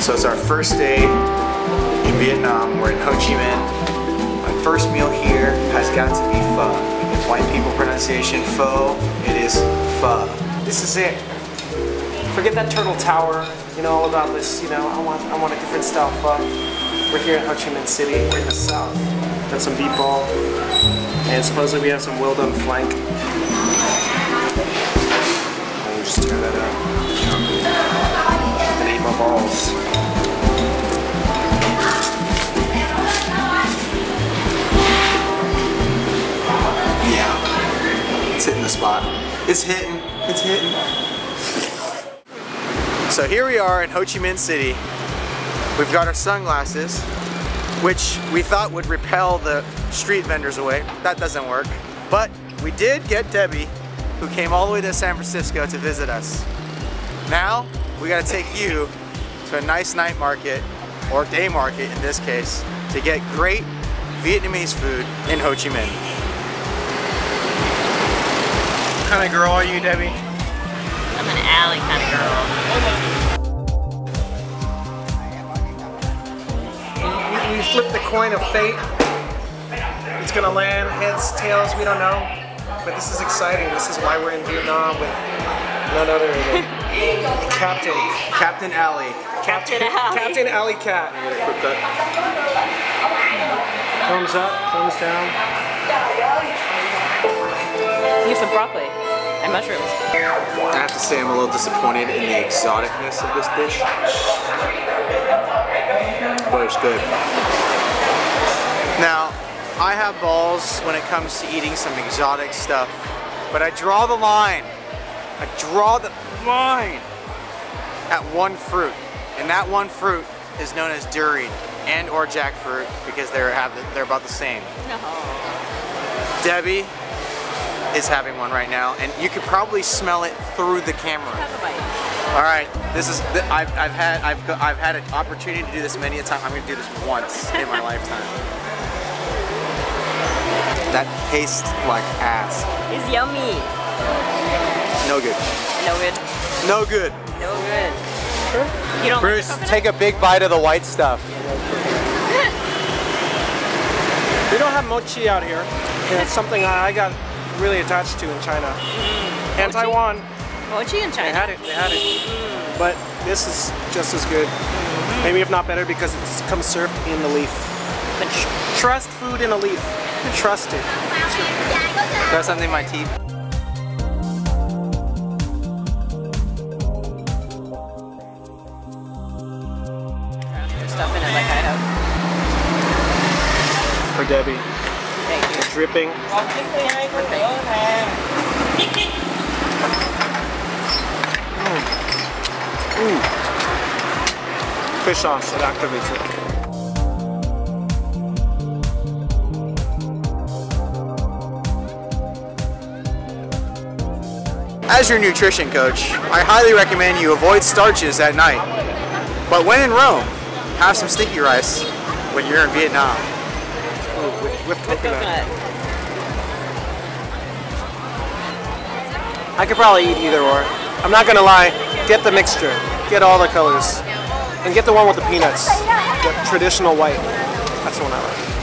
So it's our first day in Vietnam. We're in Ho Chi Minh. My first meal here has got to be pho. In white people pronunciation, pho, it is pho. This is it. Forget that turtle tower, you know, all about this, you know, I want I want a different style pho. We're here in Ho Chi Minh City, we're in the south. Got some beef ball, and supposedly we have some well done flank. And we just tear that up. Hitting the spot. It's hitting. It's hitting. So here we are in Ho Chi Minh City. We've got our sunglasses, which we thought would repel the street vendors away. That doesn't work. But we did get Debbie, who came all the way to San Francisco to visit us. Now, we gotta take you to a nice night market, or day market in this case, to get great Vietnamese food in Ho Chi Minh. What kind of girl are you, Debbie? I'm an alley kind of girl. We, we flipped the coin of fate. It's gonna land heads, tails, we don't know. But this is exciting. This is why we're in Vietnam with none other than Captain. Captain Alley. Captain, Alley. Captain Alley Cat. Quick cut. Thumbs up, thumbs down. Some broccoli and mushrooms. I have to say I'm a little disappointed in the exoticness of this dish. But it's good. Now, I have balls when it comes to eating some exotic stuff, but I draw the line. I draw the line at one fruit, and that one fruit is known as durian and or jackfruit because they're have they're about the same. No. Debbie is having one right now, and you could probably smell it through the camera. Have a bite. All right, this is th- I've, I've had I've go- I've had an opportunity to do this many a time. I'm gonna do this once in my lifetime. That tastes like ass. It's yummy. No good. No good. No good. No good. You don't Bruce, like take a big bite of the white stuff. We don't have mochi out here. And it's something I I got really attached to in China. Mm-hmm. And Taiwan. Mochi in They had it, they had it. Mm. But this is just as good. Mm-hmm. Maybe if not better because it's comes served in the leaf. But Trust food in a leaf. Trust it. Got something in my teeth. stuff in it like I have. For Debbie. Thank you. Dripping. Fish sauce, it activates it. As your nutrition coach, I highly recommend you avoid starches at night. But when in Rome, have some sticky rice when you're in Vietnam. Ooh, with, with With coconut. coconut. I could probably eat either or. I'm not gonna lie, get the mixture. Get all the colors. And get the one with the peanuts. The traditional white. That's the one I like.